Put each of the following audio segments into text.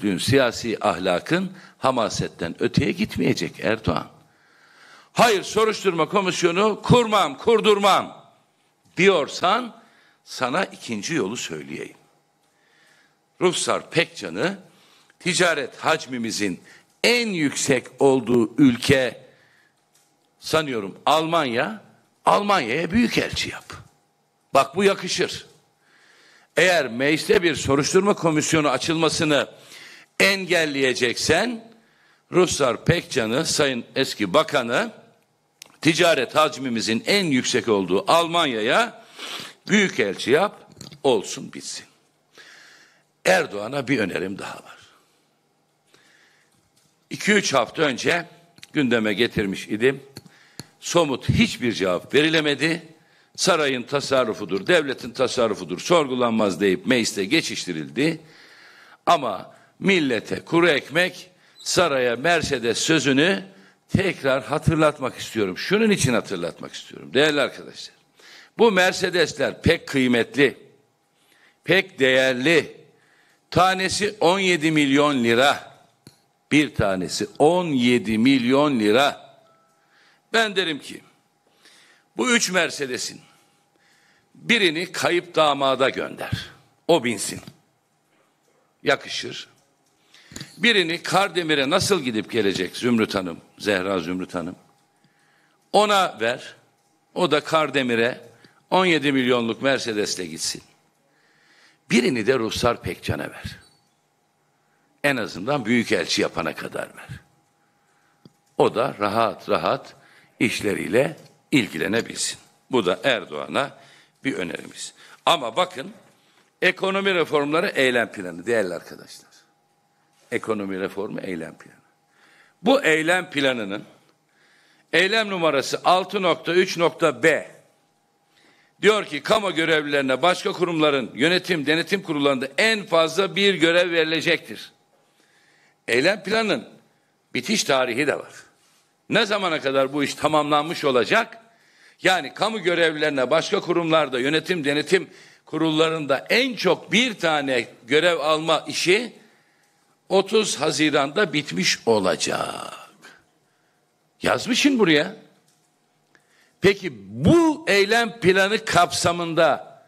dürüstlüğün, siyasi ahlakın hamasetten öteye gitmeyecek Erdoğan. Hayır soruşturma komisyonu kurmam, kurdurmam diyorsan sana ikinci yolu söyleyeyim. Ruslar Pekcan'ı ticaret hacmimizin en yüksek olduğu ülke sanıyorum Almanya, Almanya'ya büyükelçi yap. Bak bu yakışır. Eğer mecliste bir soruşturma komisyonu açılmasını engelleyeceksen Ruslar Pekcan'ı Sayın eski bakanı ticaret hacmimizin en yüksek olduğu Almanya'ya büyükelçi yap olsun bitsin. Erdoğan'a bir önerim daha var. 2-3 hafta önce gündeme getirmiş idim. Somut hiçbir cevap verilemedi. Sarayın tasarrufudur, devletin tasarrufudur, sorgulanmaz deyip mecliste geçiştirildi. Ama millete kuru ekmek, saraya Mercedes sözünü tekrar hatırlatmak istiyorum. Şunun için hatırlatmak istiyorum değerli arkadaşlar. Bu Mercedesler pek kıymetli, pek değerli. Tanesi 17 milyon lira. Bir tanesi 17 milyon lira. Ben derim ki bu üç Mercedes'in birini kayıp damada gönder. O binsin. Yakışır. Birini Kardemir'e nasıl gidip gelecek Zümrüt Hanım, Zehra Zümrüt Hanım? Ona ver. O da Kardemir'e 17 milyonluk Mercedes'le gitsin. Birini de Ruslar Pekcan'a ver. En azından büyük elçi yapana kadar ver. O da rahat rahat işleriyle ilgilenebilsin. Bu da Erdoğan'a bir önerimiz. Ama bakın ekonomi reformları eylem planı değerli arkadaşlar. Ekonomi reformu eylem planı. Bu eylem planının eylem numarası 6.3.b diyor ki kamu görevlilerine başka kurumların yönetim denetim kurullarında en fazla bir görev verilecektir. Eylem planının bitiş tarihi de var. Ne zamana kadar bu iş tamamlanmış olacak? Yani kamu görevlilerine başka kurumlarda yönetim denetim kurullarında en çok bir tane görev alma işi 30 Haziran'da bitmiş olacak. Yazmışın buraya. Peki bu eylem planı kapsamında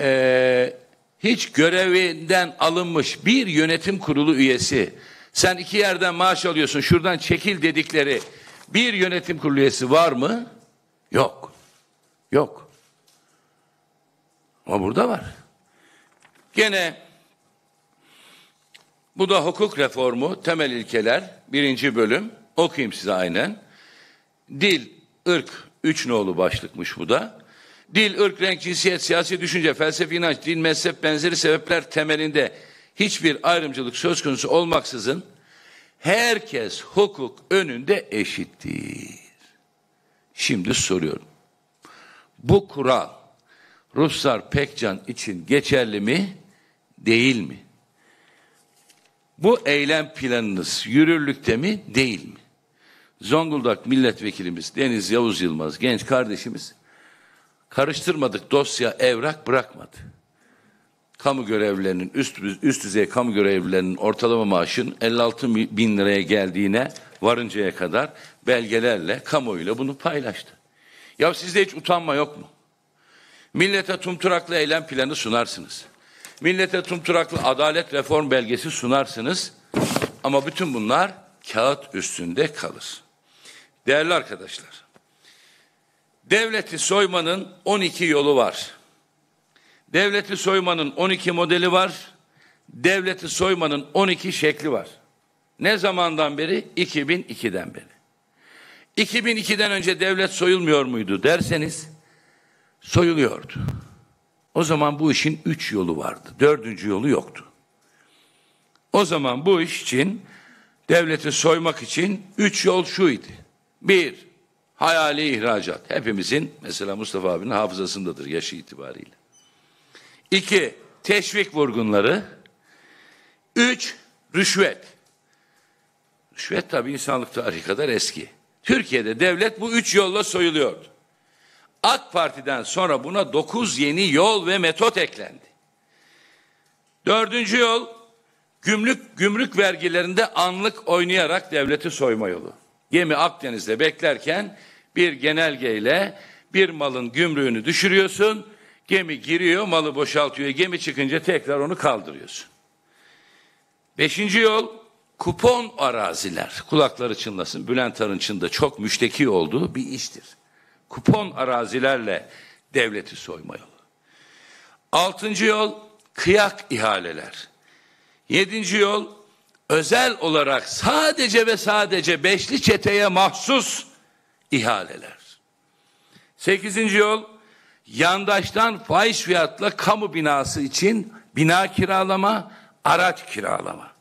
e, hiç görevinden alınmış bir yönetim kurulu üyesi sen iki yerden maaş alıyorsun şuradan çekil dedikleri bir yönetim kurulu üyesi var mı? Yok. Yok. Ama burada var. Gene bu da hukuk reformu, temel ilkeler, birinci bölüm. Okuyayım size aynen. Dil, ırk, üç nolu başlıkmış bu da. Dil, ırk, renk, cinsiyet, siyasi düşünce, felsefi inanç, din, mezhep benzeri sebepler temelinde hiçbir ayrımcılık söz konusu olmaksızın herkes hukuk önünde eşittir. Şimdi soruyorum. Bu kural Ruslar Pekcan için geçerli mi, değil mi? Bu eylem planınız yürürlükte mi, değil mi? Zonguldak milletvekilimiz Deniz Yavuz Yılmaz genç kardeşimiz karıştırmadık dosya evrak bırakmadı. Kamu görevlilerinin üst, üst düzey kamu görevlilerinin ortalama maaşın 56 bin liraya geldiğine varıncaya kadar belgelerle kamuoyuyla bunu paylaştı. Ya sizde hiç utanma yok mu? Millete tumturaklı eylem planı sunarsınız. Millete tumturaklı adalet reform belgesi sunarsınız. Ama bütün bunlar kağıt üstünde kalır. Değerli arkadaşlar, devleti soymanın 12 yolu var. Devleti soymanın 12 modeli var. Devleti soymanın 12 şekli var. Ne zamandan beri? 2002'den beri. 2002'den önce devlet soyulmuyor muydu derseniz soyuluyordu. O zaman bu işin üç yolu vardı. Dördüncü yolu yoktu. O zaman bu iş için devleti soymak için üç yol şuydu. Bir, hayali ihracat. Hepimizin mesela Mustafa abinin hafızasındadır yaşı itibariyle. İki, teşvik vurgunları. Üç, rüşvet. Rüşvet tabi insanlık tarihi kadar eski. Türkiye'de devlet bu üç yolla soyuluyordu. AK Parti'den sonra buna dokuz yeni yol ve metot eklendi. Dördüncü yol Gümrük, gümrük vergilerinde anlık oynayarak devleti soyma yolu. Gemi Akdeniz'de beklerken bir genelgeyle bir malın gümrüğünü düşürüyorsun. Gemi giriyor, malı boşaltıyor. Gemi çıkınca tekrar onu kaldırıyorsun. Beşinci yol kupon araziler. Kulakları çınlasın. Bülent Arınç'ın da çok müşteki olduğu bir iştir. Kupon arazilerle devleti soyma yolu. Altıncı yol kıyak ihaleler. Yedinci yol özel olarak sadece ve sadece beşli çeteye mahsus ihaleler. Sekizinci yol yandaştan fahiş fiyatla kamu binası için bina kiralama, araç kiralama.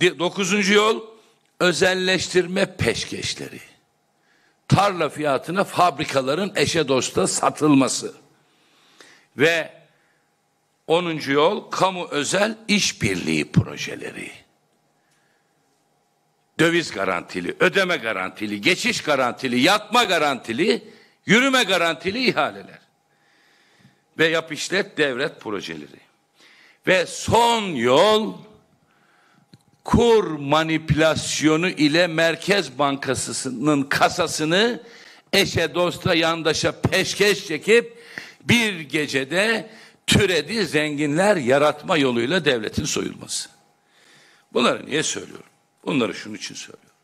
Dokuzuncu yol özelleştirme peşkeşleri. Tarla fiyatına fabrikaların eşe dosta satılması. Ve onuncu yol kamu özel işbirliği projeleri. Döviz garantili, ödeme garantili, geçiş garantili, yatma garantili, yürüme garantili ihaleler. Ve yap işlet devlet projeleri. Ve son yol kur manipülasyonu ile Merkez Bankası'nın kasasını eşe dosta yandaşa peşkeş çekip bir gecede türedi zenginler yaratma yoluyla devletin soyulması. Bunları niye söylüyorum? Bunları şunun için söylüyorum.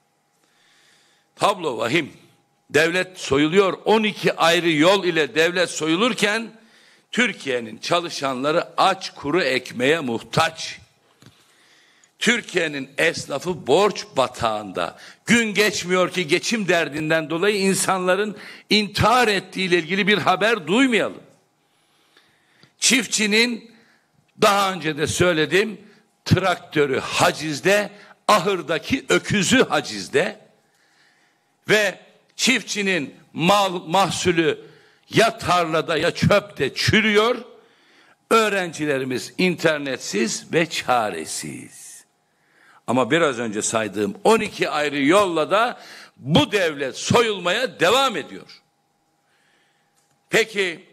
Tablo vahim. Devlet soyuluyor. 12 ayrı yol ile devlet soyulurken Türkiye'nin çalışanları aç kuru ekmeğe muhtaç. Türkiye'nin esnafı borç batağında. Gün geçmiyor ki geçim derdinden dolayı insanların intihar ettiği ile ilgili bir haber duymayalım. Çiftçinin daha önce de söyledim traktörü hacizde, ahırdaki öküzü hacizde ve çiftçinin mal mahsulü ya tarlada ya çöpte çürüyor. Öğrencilerimiz internetsiz ve çaresiz. Ama biraz önce saydığım 12 ayrı yolla da bu devlet soyulmaya devam ediyor. Peki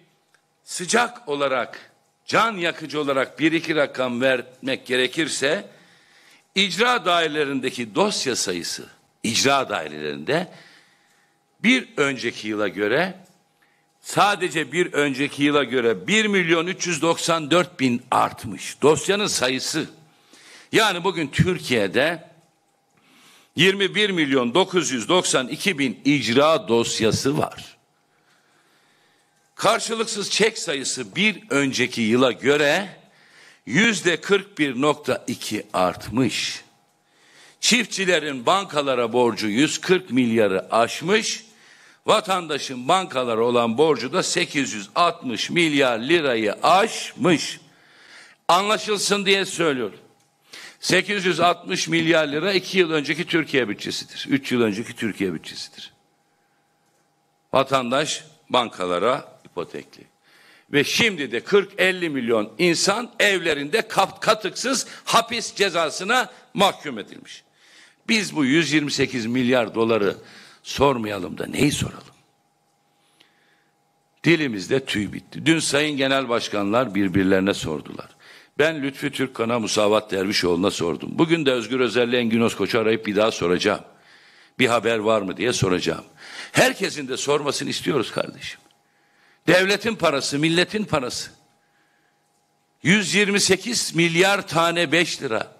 sıcak olarak, can yakıcı olarak bir iki rakam vermek gerekirse icra dairelerindeki dosya sayısı icra dairelerinde bir önceki yıla göre sadece bir önceki yıla göre 1 milyon 394 bin artmış. Dosyanın sayısı. Yani bugün Türkiye'de 21 milyon 992 bin icra dosyası var. Karşılıksız çek sayısı bir önceki yıla göre yüzde 41.2 artmış. Çiftçilerin bankalara borcu 140 milyarı aşmış. Vatandaşın bankalara olan borcu da 860 milyar lirayı aşmış. Anlaşılsın diye söylüyorum. 860 milyar lira iki yıl önceki Türkiye bütçesidir. Üç yıl önceki Türkiye bütçesidir. Vatandaş bankalara ipotekli. Ve şimdi de 40-50 milyon insan evlerinde katıksız hapis cezasına mahkum edilmiş. Biz bu 128 milyar doları sormayalım da neyi soralım? Dilimizde tüy bitti. Dün sayın genel başkanlar birbirlerine sordular. Ben Lütfü Türkkan'a Musavat Dervişoğlu'na sordum. Bugün de Özgür Özel'le Engin Özkoç'u arayıp bir daha soracağım. Bir haber var mı diye soracağım. Herkesin de sormasını istiyoruz kardeşim. Devletin parası, milletin parası. 128 milyar tane 5 lira.